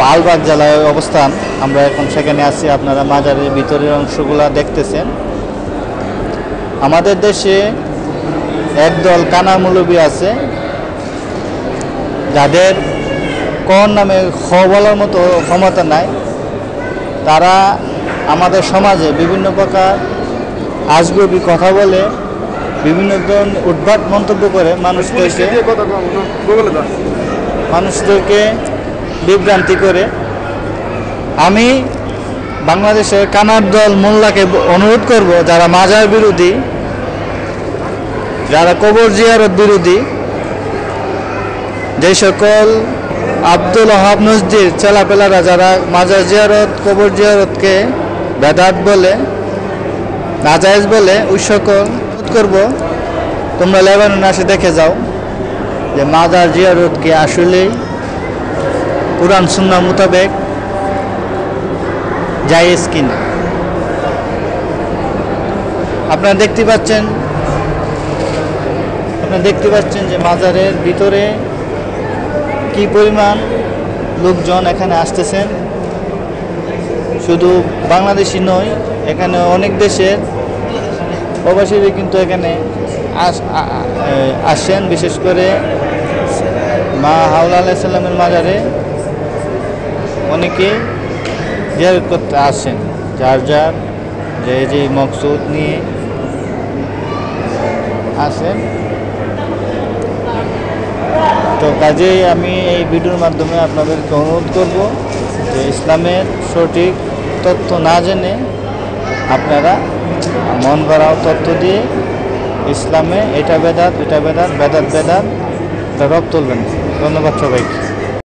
বালবাগ জেলায় অবস্থান। আমরা এখন সেখানে আছি আপনারা মাজারের ভিতরের অংশগুলা দেখতেছেন। আমাদের দেশে একদল কানা মৌলবী আছে যাদের কন নামে খ বলার মতো ক্ষমতা নাই। তারা আমাদের সমাজে বিভিন্ন প্রকার আজগবি কথা বলে বিভিন্ন ধরনের উদ্ভাট মন্তব্য করে মানুষদেরকে মানুষদেরকে বিভ্রান্তি করে। আমি বাংলাদেশের কানার দল মোল্লাকে অনুরোধ করব, যারা মাজার বিরোধী, যারা কবর জিয়ারত বিরোধী, যে সকল আব্দুল আহাব নজদির চেলাপেলারা যারা মাজার জিয়ারত, কবর জিয়ারতকে বেদাত বলে, নাজায়েজ বলে, ওই সকল করব, তোমরা লেবানন আসে দেখে যাও যে মাজার জিয়ারতকে আসলেই কোরআন সুন্না মোতাবেক জায়েজ কিনা? আপনারা দেখতে পাচ্ছেন, আপনারা দেখতে পাচ্ছেন যে মাজারের ভিতরে কি পরিমাণ লোকজন এখানে আসতেছেন। শুধু বাংলাদেশি নয়, এখানে অনেক দেশের প্রবাসীরা কিন্তু এখানে আসেন। বিশেষ করে মা হাউলা আলাইসাল্লামের মাজারে অনেকে জিয়ারত করতে আসেন, যার যার, যে যে মকসুদ নিয়ে আসেন। তো কাজেই আমি এই ভিডিওর মাধ্যমে আপনাদেরকে অনুরোধ করব যে ইসলামের সঠিক তথ্য না জেনে আপনারা মন গড়াও তথ্য দিয়ে ইসলামে এটা বেদাত এটা বেদাত বেদাত বেদাত, এটা তুলবেন। ধন্যবাদ সবাইকে।